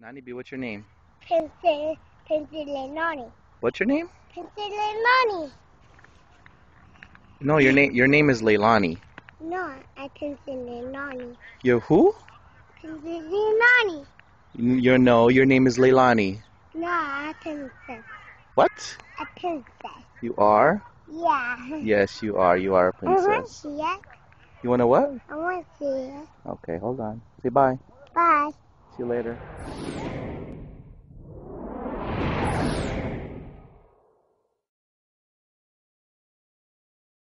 Nani B, what's your name? Princess Pencil Nani. What's your name? Princess Leilani. No, your name your name is Leilani. No, I Pencil Nani. You're who? Princess Leilani. You're no, your name is Leilani. No, I princess. What? A princess. You are? Yeah. Yes, you are. You are a uh-huh. princess. Uh -huh, yes. You wanna what? I want to see it. Okay, hold on. Say bye. Bye. See you later.